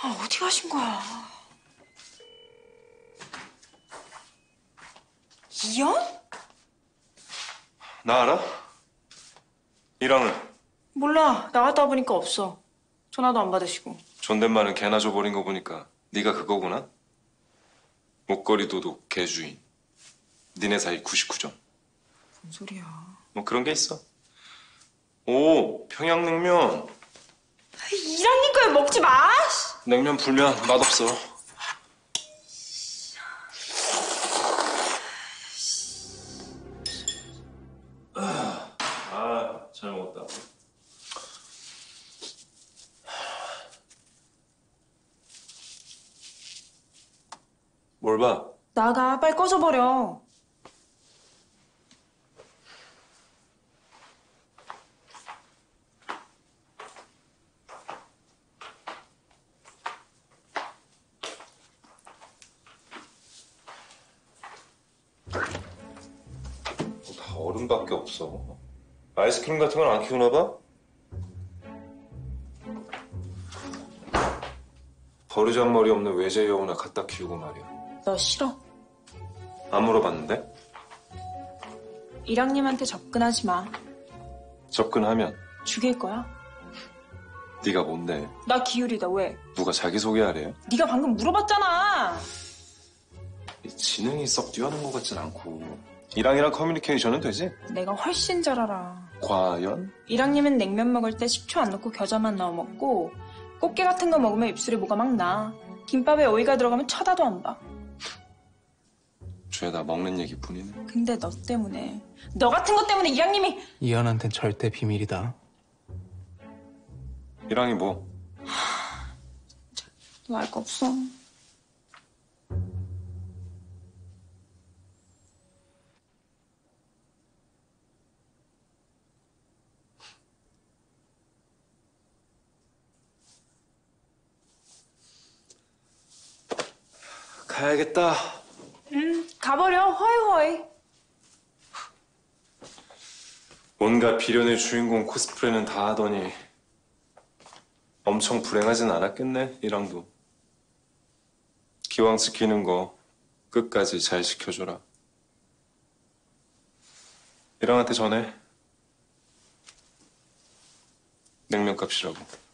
아, 어디 가신 거야? 이연? 나 알아? 이랑은 몰라. 나갔다 보니까 없어. 전화도 안 받으시고. 존댓말은 개나 줘버린 거 보니까 네가 그거구나? 목걸이 도둑 개주인 니네 사이 99점 뭔 소리야. 뭐 그런 게 있어 오 평양냉면 이란님 거에 먹지 마! 씨. 냉면 불면 맛없어 아 잘 먹었다 뭘 봐? 나가. 빨리 꺼져버려. 다 얼음밖에 없어. 아이스크림 같은 건 안 키우나 봐? 버르장머리 없는 외제 여우나 갖다 키우고 말이야. 너 싫어. 안 물어봤는데? 이랑님한테 접근하지 마. 접근하면 죽일 거야. 네가 뭔데? 나 기울이다. 왜? 누가 자기소개하래요? 네가 방금 물어봤잖아. 이 지능이 썩 뛰어난 것 같진 않고 이랑이랑 커뮤니케이션은 되지? 내가 훨씬 잘 알아. 과연? 이랑님은 냉면 먹을 때 식초 안 넣고 겨자만 넣어 먹고 꽃게 같은 거 먹으면 입술에 뭐가 막 나. 김밥에 오이가 들어가면 쳐다도 안 봐. 죄다 먹는 얘기뿐이네. 근데 너 때문에 너 같은 것 때문에 이랑님이 이현한텐 절대 비밀이다. 이랑이 뭐? 너 알 거 없어. 가야겠다. 응, 가버려. 허이허이. 뭔가 비련의 주인공 코스프레는 다 하더니 엄청 불행하진 않았겠네, 이랑도. 기왕 지키는 거 끝까지 잘 지켜줘라. 이랑한테 전해. 냉면 값이라고.